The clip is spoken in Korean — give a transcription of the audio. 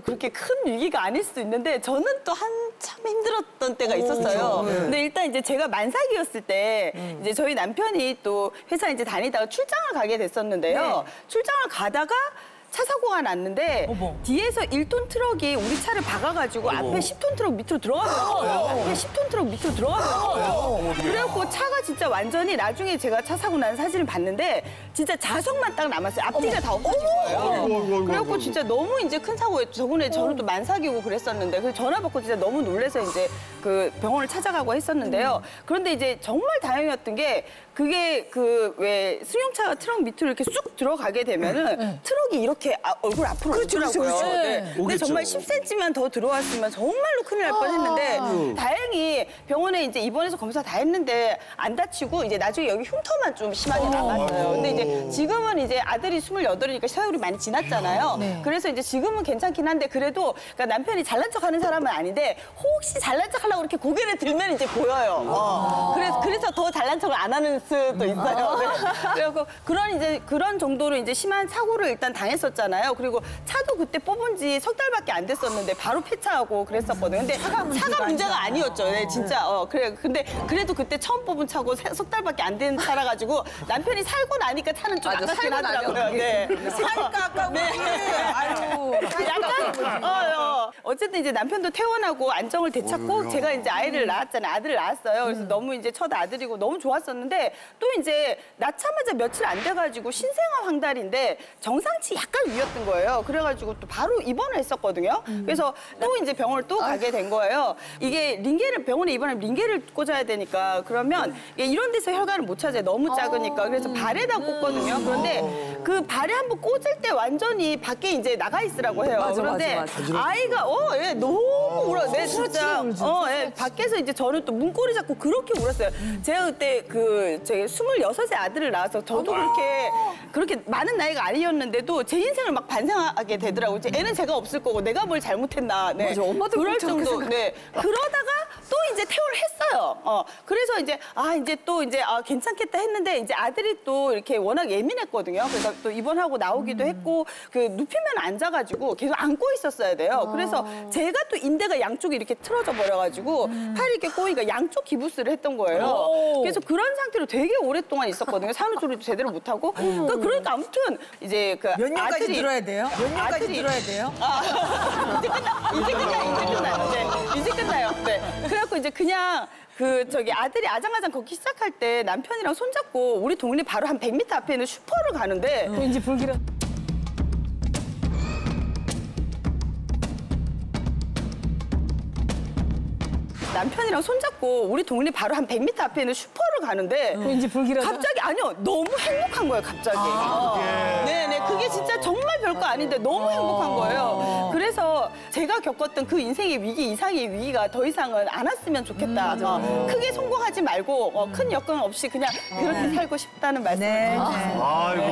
그렇게 큰 위기가 아닐 수도 있는데 저는 또 한참 힘들었던 때가 있었어요. 근데 일단 이제 제가 만삭이었을 때 이제 저희 남편이 또 회사 이제 다니다가 출장을 가게 됐었는데요. 출장을 가다가 차 사고가 났는데 어머. 뒤에서 1톤 트럭이 우리 차를 박아가지고 앞에 10톤 트럭 밑으로 들어가더라고요. 앞에 10톤 트럭 밑으로 들어가더라고요. 그래갖고 차가 진짜 완전히 나중에 제가 차 사고 난 사진을 봤는데 진짜 좌석만 딱 남았어요. 앞뒤가 다 없어진 거예요. 그래갖고 진짜 너무 이제 큰 사고였죠. 저번에 저는 또 만삭이고 그랬었는데 그래서 전화 받고 진짜 너무 놀래서 이제 그 병원을 찾아가고 했었는데요. 그런데 이제 정말 다행이었던 게 그게 그 왜 승용차가 트럭 밑으로 이렇게 쑥 들어가게 되면은 트럭이 이렇게 아- 얼굴 앞으로 오더라고요. 그렇죠. 네. 근데 오겠죠. 정말 10cm만 더 들어왔으면 정말로 큰일 날 뻔했는데 다행히 병원에 이제 입원해서 검사 다 했는데 안 다치고 이제 나중에 여기 흉터만 좀 심하게 남았어요. 근데 이제 지금은 이제 아들이 28이니까 세월이 많이 지났잖아요. 그래서 이제 지금은 괜찮긴 한데 그래도 그러니까 남편이 잘난 척하는 사람은 아닌데 혹시 잘난 척하려고 이렇게 고개를 들면 이제 보여요. 어. 그래서 그래서 더 잘난 척을 안 하는 수도 있어요. 네. 그래서 그런 이제 그런 정도로 이제 심한 사고를 일단 당했었 잖아요. 그리고 차도 그때 뽑은 지 석 달밖에 안 됐었는데 바로 폐차하고 그랬었거든요. 근데 차가, 문제가 아니었죠. 네, 진짜. 어, 그래. 근데 그래도 그때 처음 뽑은 차고 세- 석 달밖에 안 된 차라 가지고 남편이 살고 나니까 차는 좀 아깝긴 하더라고요. 네. 살까 아까워. 아유. 약간 어, 어. 어쨌든 이제 남편도 퇴원하고 안정을 되찾고 어이구야. 제가 이제 아이를 낳았잖아요. 아들을 낳았어요. 그래서 너무 이제 첫 아들이고 너무 좋았었는데 또 이제 낳자마자 며칠 안 돼가지고 신생아 황달인데 정상치 약간 위였던 거예요. 그래가지고 또 바로 입원을 했었거든요. 그래서 또 이제 병원을 또 가게 된 거예요. 이게 링게를 병원에 입원하면 링게를 꽂아야 되니까 그러면 이런 데서 혈관을 못 찾아요. 너무 작으니까. 그래서 발에다 꽂거든요. 그런데 그 발에 한번 꽂을 때 완전히 밖에 이제 나가 있으라고 해요. 맞아, 그런데 맞아, 맞아. 아이가 어, 예, 너무 울어. 네, 진짜. 어, 예, 밖에서 이제 저는 또 문고리 잡고 그렇게 울었어요. 제가 그때 그 제가 26세 아들을 낳아서 저도 그렇게 그렇게 많은 나이가 아니었는데도 제 인생을 막 반성하게 되더라고요. 이제 애는 제가 없을 거고 내가 뭘 잘못했나. 네. 맞아, 엄마도 그럴 정도. 네. 그러다가 또 이제 퇴원을 했어요. 어. 그래서 이제 아 이제 또 이제 아 괜찮겠다 했는데 이제 아들이 또 이렇게 워낙 예민했거든요. 그래서 또 입원하고 나오기도 했고 그 눕히면 앉아가지고 계속 안고 있었어야 돼요. 그래서 제가 또 인대가 양쪽이 이렇게 틀어져 버려가지고 팔이 이렇게 꼬이니까 양쪽 기부스를 했던 거예요. 그래서 그런 상태로 되게 오랫동안 있었거든요. 산후조리도 제대로 못하고. 그러니까, 그러니까 아무튼 이제 그 몇 년까지 아들이- 들어야 돼요? 몇 년까지 아들이- 들어야 돼요? 이제 끝나, 이제 끝나요, 이제 끝나요. 네, 이제 끝나요. 네. 그래갖고 이제 그냥 그 저기 아들이 아장아장 걷기 시작할 때 남편이랑 손잡고 우리 동네 바로 한 100m 앞에 있는 슈퍼를 가는데 왠지 불길한. 남편이랑 손잡고 우리 동네 바로 한 100m 앞에 있는 슈퍼를 가는데 왠지 불길하다. 갑자기 아니요 너무 행복한 거예요 갑자기. 어. 네네 그게 진짜 정말 별거 아닌데 너무 행복한 거예요. 그래서 제가 겪었던 그 인생의 위기 이상의 위기가 더 이상은 안 왔으면 좋겠다. 어, 크게 성공하지 말고 어, 큰 역경 없이 그냥 그렇게 살고 싶다는 말씀을 네. 드리고 싶습니다. 아이고.